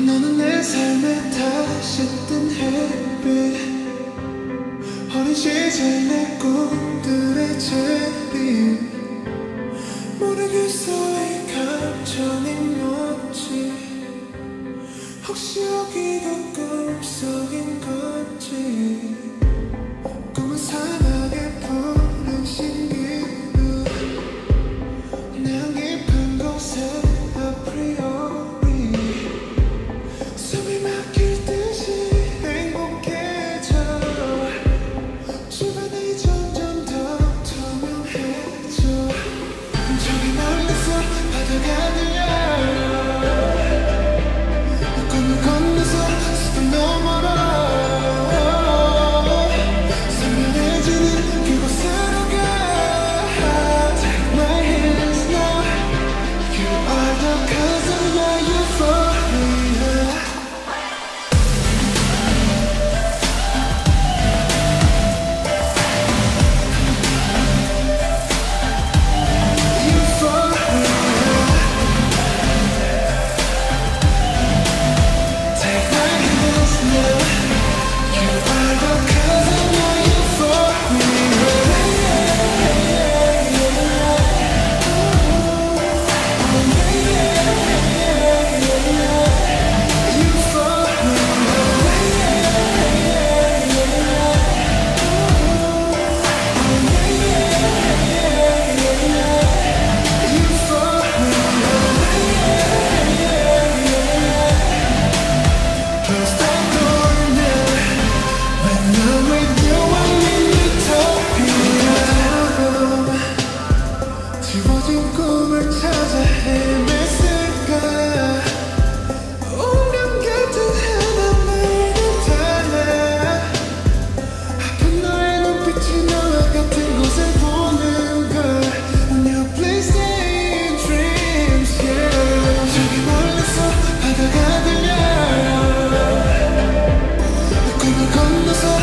너는 내 삶에 다시 뜬 햇빛. 어린 시절 내 꿈들의 재림. 모르겠어의 감정이 뭔지. 혹시 여기도 꿈속인 걸 on the floor.